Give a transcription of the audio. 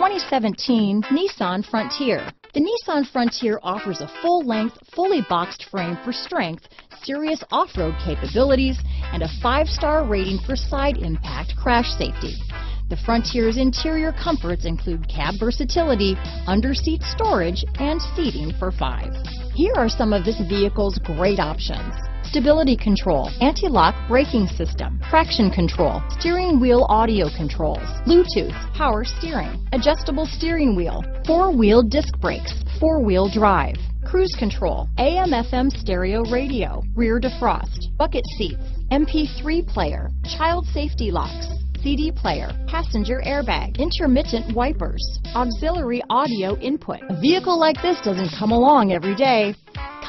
2017 Nissan Frontier. The Nissan Frontier offers a full-length, fully boxed frame for strength, serious off-road capabilities, and a five-star rating for side impact crash safety. The Frontier's interior comforts include cab versatility, under-seat storage, and seating for five. Here are some of this vehicle's great options stability control, anti-lock braking system, traction control, steering wheel audio controls, Bluetooth, power steering, adjustable steering wheel, four-wheel disc brakes, four-wheel drive, cruise control, AM FM stereo radio, rear defrost, bucket seats, MP3 player, child safety locks, CD player, passenger airbag, intermittent wipers, auxiliary audio input. A vehicle like this doesn't come along every day.